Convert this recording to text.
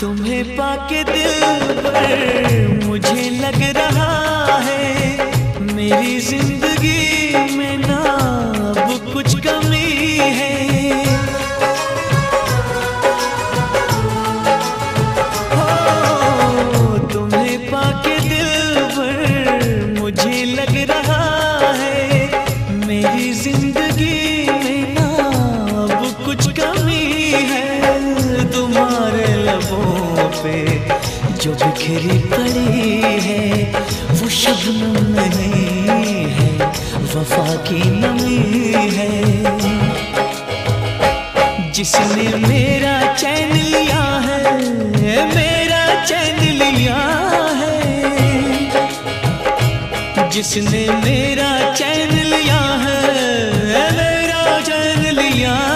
तुम्हें पाके दिल पर मुझे लग रहा है, मेरी ज़िंदगी में ना अब कुछ कमी है। तुम्हें पाके दिल मुझे लग रहा है, मेरी ज़िंदगी में ना अब कुछ कमी जो बिखरी पड़ी है, वो शबनम नहीं है, वफा की नमी है। जिसने मेरा चैन लिया है, मेरा चैन लिया है। जिसने मेरा चैन लिया है, मेरा चैन लिया